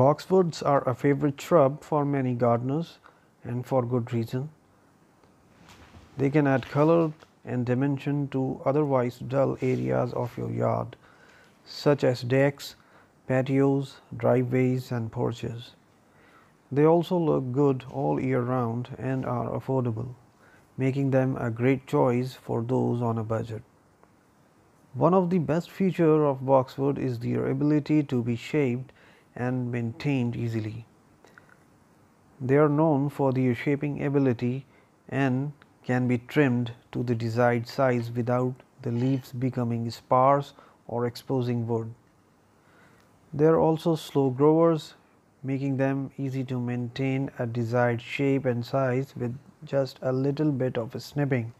Boxwoods are a favorite shrub for many gardeners and for good reason. They can add color and dimension to otherwise dull areas of your yard, such as decks, patios, driveways, and porches. They also look good all year round and are affordable, making them a great choice for those on a budget. One of the best features of boxwood is their ability to be shaped and maintained easily. They are known for their shaping ability and can be trimmed to the desired size without the leaves becoming sparse or exposing wood. They are also slow growers making them easy to maintain a desired shape and size with just a little bit of snipping.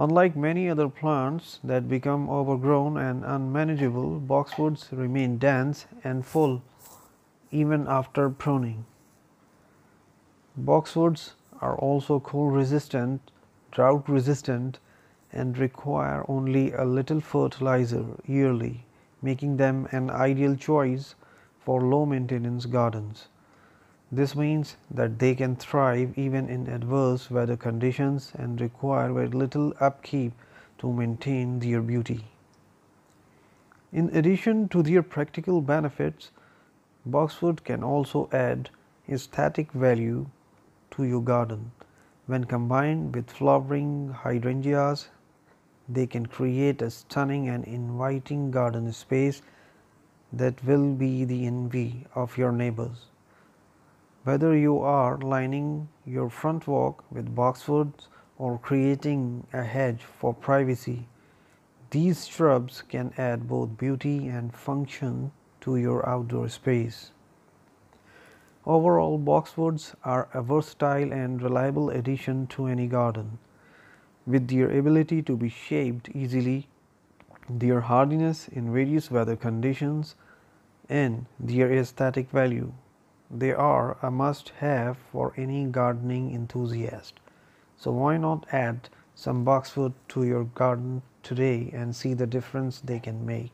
Unlike many other plants that become overgrown and unmanageable, boxwoods remain dense and full even after pruning. Boxwoods are also cold resistant, drought resistant and require only a little fertilizer yearly, making them an ideal choice for low maintenance gardens. This means that they can thrive even in adverse weather conditions and require very little upkeep to maintain their beauty. In addition to their practical benefits, boxwood can also add aesthetic value to your garden. When combined with flowering hydrangeas, they can create a stunning and inviting garden space that will be the envy of your neighbors. Whether you are lining your front walk with boxwoods or creating a hedge for privacy, these shrubs can add both beauty and function to your outdoor space. Overall, boxwoods are a versatile and reliable addition to any garden. With their ability to be shaped easily their hardiness in various weather conditions, and their aesthetic value. They are a must have for any gardening enthusiast. So, why not add some boxwood to your garden today and see the difference they can make?